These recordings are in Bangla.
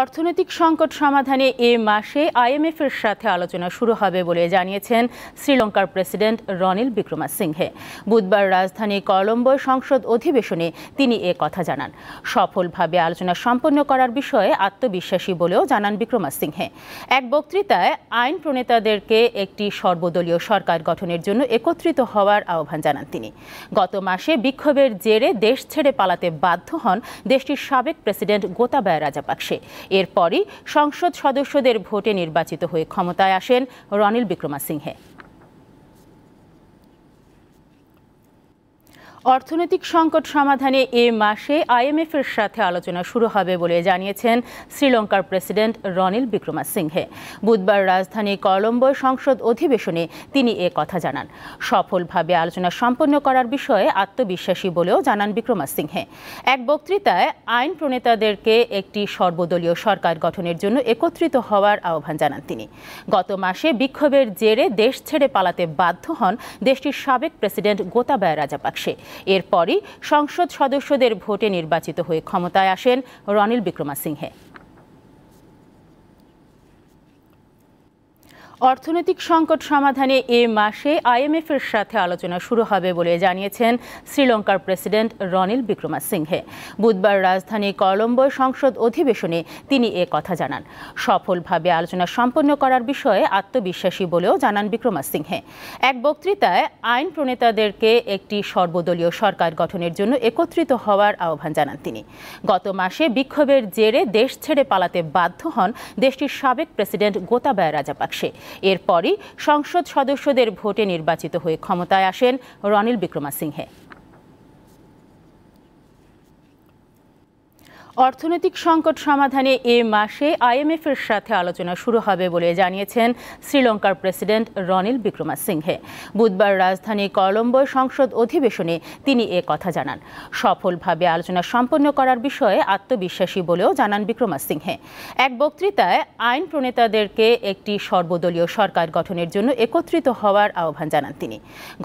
অর্থনৈতিক সংকট সমাধানে এ মাসে আইএমএফ এর সাথে আলোচনা শুরু হবে বলে জানিয়েছেন শ্রীলঙ্কার প্রেসিডেন্ট রনিল বিক্রমাসিংহে। বুধবার রাজধানী কলম্বোর সংসদ অধিবেশনে তিনি এ কথা জানান। সফলভাবে আলোচনা সম্পন্ন করার বিষয়ে আত্মবিশ্বাসী বলেও জানান বিক্রমাসিংহে। এক বক্তৃতায় আইন প্রণেতাদেরকে একটি সর্বদলীয় সরকার গঠনের জন্য একত্রিত হওয়ার আহ্বান জানান তিনি। গত মাসে বিক্ষোভের জেরে দেশ ছেড়ে পালাতে বাধ্য হন দেশটির সাবেক প্রেসিডেন্ট গোতাবায়া রাজাপাকসে। এরপরই সংসদ সদস্যদের ভোটে নির্বাচিত হয়ে ক্ষমতায় আসেন রনিল বিক্রমাসিংহে। অর্থনৈতিক সংকট সমাধানে এ মাসে আইএমএফ এর সাথে আলোচনা শুরু হবে বলে জানিয়েছেন শ্রীলঙ্কার প্রেসিডেন্ট রনিল বিক্রমাসিংহে। বুধবার রাজধানী কলম্বোর সংসদ অধিবেশনে তিনি এ কথা জানান। সফলভাবে আলোচনা সম্পন্ন করার বিষয়ে আত্মবিশ্বাসী বলেও জানান বিক্রমাসিংহে। এক বক্তৃতায় আইন প্রণেতাদেরকে একটি সর্বদলীয় সরকার গঠনের জন্য একত্রিত হওয়ার আহ্বান জানান তিনি। গত মাসে বিক্ষোভের জেরে দেশ ছেড়ে পালাতে বাধ্য হন দেশটির সাবেক প্রেসিডেন্ট গোতাবায়া রাজাপাকসে। এরপরই সংসদ সদস্যদের ভোটে নির্বাচিত হয়ে ক্ষমতায় আসেন রনিল বিক্রমাসিংহে। অর্থনৈতিক সংকট সমাধানে এ মাসে আইএমএফ এর সাথে আলোচনা শুরু হবে বলে জানিয়েছেন শ্রীলঙ্কার প্রেসিডেন্ট রনিল বিক্রমাসিংহে। বুধবার রাজধানী কলম্বোর সংসদ অধিবেশনে তিনি এ কথা জানান। সফলভাবে আলোচনা সম্পন্ন করার বিষয়ে আত্মবিশ্বাসী বলেও জানান বিক্রমাসিংহে। এক বক্তৃতায় আইন প্রণেতাদেরকে একটি সর্বদলীয় সরকার গঠনের জন্য একত্রিত হওয়ার আহ্বান জানান তিনি। গত মাসে বিক্ষোভের জেরে দেশ ছেড়ে পালাতে বাধ্য হন দেশটির সাবেক প্রেসিডেন্ট গোতাবায় রাজাপাকসে। এরপরই সংসদ সদস্যদের ভোটে নির্বাচিত হয়ে ক্ষমতায় আসেন রনিল বিক্রমাসিংহে। অর্থনৈতিক সংকট সমাধানে এ মাসে আইএমএফ এর সাথে আলোচনা শুরু হবে বলে জানিয়েছেন শ্রীলঙ্কার প্রেসিডেন্ট রনিল বিক্রমাসিংহে। বুধবার রাজধানী কলম্বোর সংসদ অধিবেশনে তিনি এ কথা জানান। সফলভাবে আলোচনা সম্পন্ন করার বিষয়ে আত্মবিশ্বাসী বলেও জানান বিক্রমাসিংহে। এক বক্তৃতায় আইন প্রণেতাদেরকে একটি সর্বদলীয় সরকার গঠনের জন্য একত্রিত হওয়ার আহ্বান জানান তিনি।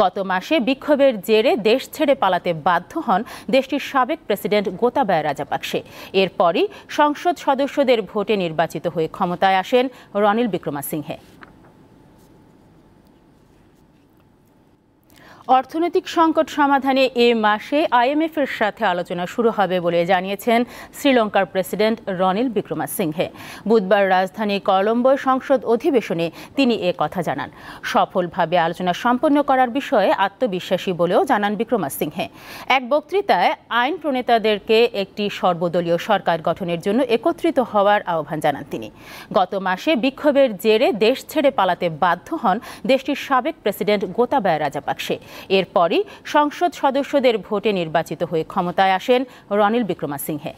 গত মাসে বিক্ষোভের জেরে দেশ ছেড়ে পালাতে বাধ্য হন দেশটির সাবেক প্রেসিডেন্ট গোতাবায় রাজাপাকসে। এরপরই সংসদ সদস্যদের ভোটে নির্বাচিত হয়ে ক্ষমতায় আসেন রনিল বিক্রমাসিংহে। অর্থনৈতিক সংকট সমাধানে এ মাসে আইএমএফ এর সাথে আলোচনা শুরু হবে বলে জানিয়েছেন শ্রীলঙ্কার প্রেসিডেন্ট রনিল বিক্রমাসিংহে। বুধবার রাজধানী কলম্বোর সংসদ অধিবেশনে তিনি এ কথা জানান। সফলভাবে আলোচনা সম্পন্ন করার বিষয়ে আত্মবিশ্বাসী বলেও জানান বিক্রমাসিংহে। এক বক্তৃতায় আইন প্রণেতাদেরকে একটি সর্বদলীয় সরকার গঠনের জন্য একত্রিত হওয়ার আহ্বান জানান তিনি। গত মাসে বিক্ষোভের জেরে দেশ ছেড়ে পালাতে বাধ্য হন দেশটির সাবেক প্রেসিডেন্ট গোতাবায়া রাজাপাকসে। এরপরই সংসদ সদস্যদের ভোটে নির্বাচিত হয়ে ক্ষমতায় আসেন রনিল বিক্রমাসিংহে।